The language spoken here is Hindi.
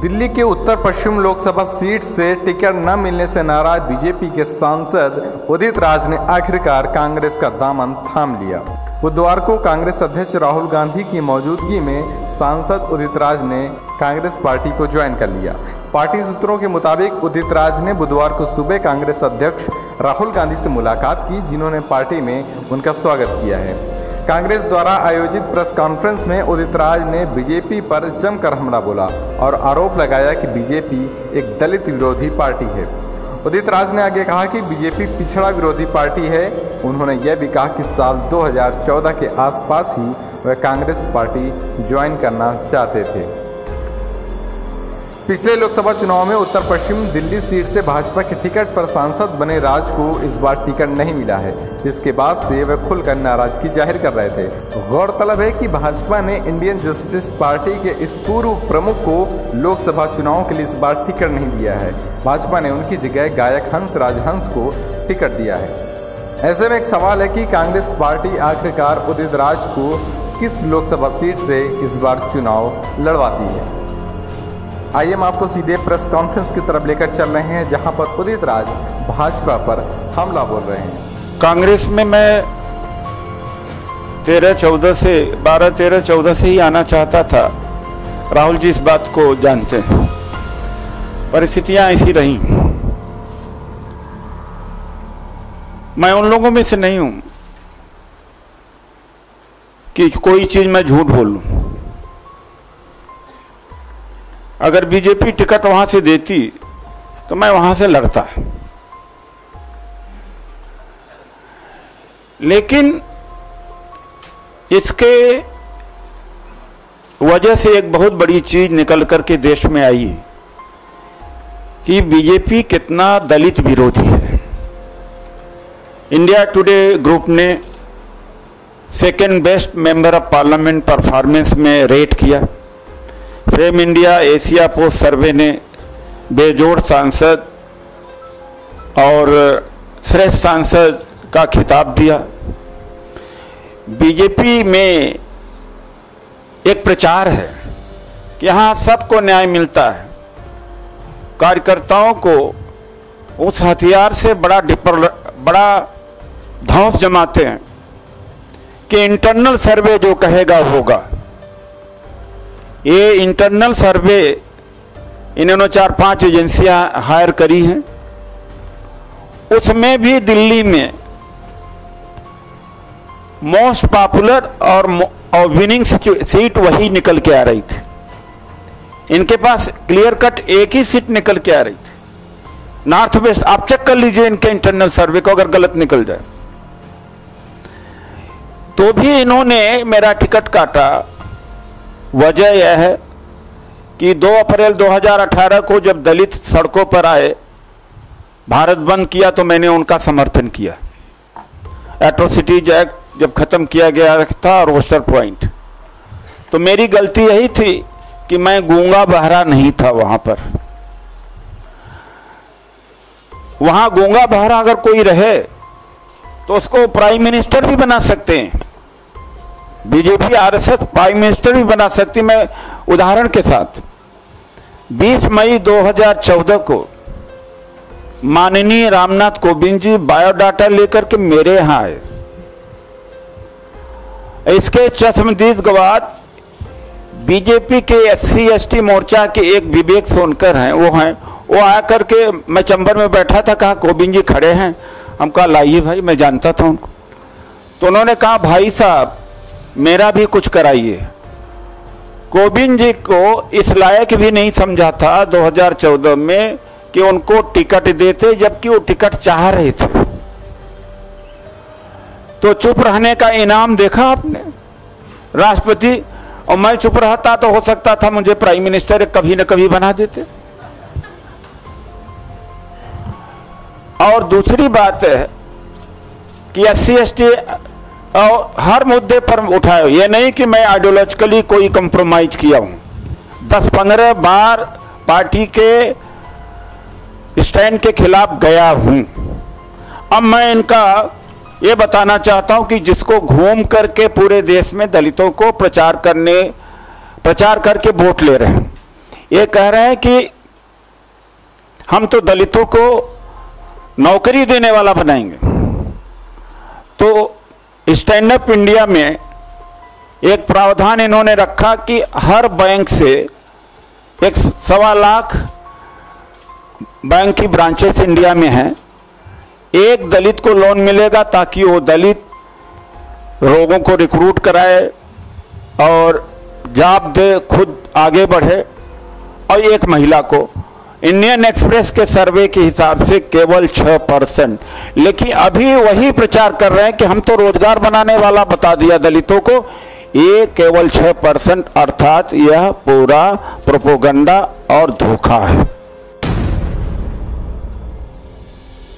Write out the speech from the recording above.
दिल्ली के उत्तर पश्चिम लोकसभा सीट से टिकट न मिलने से नाराज़ बीजेपी के सांसद उदित राज ने आखिरकार कांग्रेस का दामन थाम लिया। बुधवार को कांग्रेस अध्यक्ष राहुल गांधी की मौजूदगी में सांसद उदित राज ने कांग्रेस पार्टी को ज्वाइन कर लिया। पार्टी सूत्रों के मुताबिक उदित राज ने बुधवार को सुबह कांग्रेस अध्यक्ष राहुल गांधी से मुलाकात की, जिन्होंने पार्टी में उनका स्वागत किया है। कांग्रेस द्वारा आयोजित प्रेस कॉन्फ्रेंस में उदित राज ने बीजेपी पर जमकर हमला बोला और आरोप लगाया कि बीजेपी एक दलित विरोधी पार्टी है। उदित राज ने आगे कहा कि बीजेपी पिछड़ा विरोधी पार्टी है। उन्होंने यह भी कहा कि साल 2014 के आसपास ही वह कांग्रेस पार्टी ज्वाइन करना चाहते थे। पिछले लोकसभा चुनाव में उत्तर पश्चिम दिल्ली सीट से भाजपा के टिकट पर सांसद बने राज को इस बार टिकट नहीं मिला है, जिसके बाद से वे खुलकर नाराज़गी ज़ाहिर कर रहे थे। गौरतलब है कि भाजपा ने इंडियन जस्टिस पार्टी के इस पूर्व प्रमुख को लोकसभा चुनाव के लिए इस बार टिकट नहीं दिया है। भाजपा ने उनकी जगह गायक हंस राजहंस को टिकट दिया है। ऐसे में एक सवाल है कि कांग्रेस पार्टी आखिरकार उदित राज को किस लोकसभा सीट से इस बार चुनाव लड़वाती है? आइए हम आपको सीधे प्रेस कॉन्फ्रेंस की तरफ़ लेकर चल रहे हैं, जहाँ पर उदित राज भाजपा पर हमला बोल रहे हैं। कांग्रेस में मैं तेरह चौदह से, बारह तेरह चौदह से ही आना चाहता था। राहुल जी इस बात को जानते हैं। परिस्थितियाँ ऐसी रही। मैं उन लोगों में से नहीं हूँ कि कोई चीज़ मैं झूठ बोल। अगर बीजेपी टिकट वहाँ से देती तो मैं वहाँ से लड़ता। लेकिन इसके वजह से एक बहुत बड़ी चीज़ निकल करके देश में आई, कि बीजेपी कितना दलित विरोधी है। इंडिया टुडे ग्रुप ने second best member of parliament performance में रेट किया। Fame India Asia post survey ने बेजोड़ सांसद और श्रेष्ठ सांसद का खिताब दिया। बीजेपी में एक प्रचार है कि यहाँ सबको न्याय मिलता है। कार्यकर्ताओं को उस हथियार से बड़ा डिपर बड़ा धौस जमाते हैं कि इंटरनल सर्वे जो कहेगा होगा। ये इंटरनल सर्वे इन्होंने चार पाँच एजेंसियाँ हायर करी हैं। उसमें भी दिल्ली में मोस्ट पॉपुलर और, और विनिंग सीट वही निकल के आ रही थी। इनके पास क्लियर कट एक ही सीट निकल के आ रही थी। नॉर्थ वेस्ट आप चेक कर लीजिए इनके इंटरनल सर्वे को अगर गलत निकल जाए। तो भी इन्होंने मेरा टिकट काटा वजह यह है कि 2 अप्रैल 2018 को जब दलित सड़कों पर आए, भारत बंद किया तो मैंने उनका समर्थन किया। एट्रोसिटीज एक्ट जब खत्म किया गया था रोस्टर पॉइंट तो मेरी गलती यही थी कि मैं गूँगा बहरा नहीं था वहाँ पर। वहाँ गूँगा बहरा अगर कोई रहे तो उसको प्राइम मिनिस्टर भी बना सकते हैं। बीजेपी आरएसएस प्राइम मिनिस्टर भी बना सकती, मैं उदाहरण के साथ। 20 मई 2014 को माननीय रामनाथ कोविंद जी बायोडाटा लेकर के मेरे यहाँ आए। इसके चश्मदीद गवाद बीजेपी के S C S T Morcha के एक विवेक सोनकर हैं, वो हैं। वो आया करके मैं चंबर में बैठा था, कहा, कोविंद जी खड़े हैं। हम कहा, लाइए भाई, मैं जानता था उनको। तो उन्होंने कहा, भाई साहब मेरा भी कुछ कराइए। कोविंद जी को इस लायक भी नहीं समझा था 2014 में कि उनको टिकट देते, जबकि वो टिकट चाह रहे थे। तो चुप रहने का इनाम देखा आपने? राष्ट्रपति, और मैं चुप रहता तो हो सकता था मुझे प्राइम मिनिस्टर कभी न कभी बना देते। और दूसरी बात है कि एस सी और हर मुद्दे पर उठाए। ये नहीं कि मैं आइडियोलॉजिकली कोई कंप्रोमाइज किया हूँ। दस पंद्रह बार पार्टी के स्टैंड के खिलाफ गया हूँ। अब मैं इनका ये बताना चाहता हूँ कि जिसको घूम करके पूरे देश में दलितों को प्रचार करने, प्रचार करके वोट ले रहे हैं। ये कह रहे हैं कि हम तो दलितों को नौकरी देने वाला बनाएँगे। स्टैंड अप इंडिया में एक प्रावधान इन्होंने रखा कि हर बैंक से एक सवा लाख बैंक की ब्रांचेस इंडिया में हैं। एक दलित को लोन मिलेगा ताकि वो दलित लोगों को रिक्रूट कराए और जॉब दे, खुद आगे बढ़े और एक महिला को इंडियन एक्सप्रेस के सर्वे के हिसाब से केवल छः परसेंट लेकिन अभी वही प्रचार कर रहे हैं कि हम तो रोज़गार बनाने वाला बता दिया दलितों को, ये केवल छः परसेंट अर्थात यह पूरा प्रोपोगंडा और धोखा है।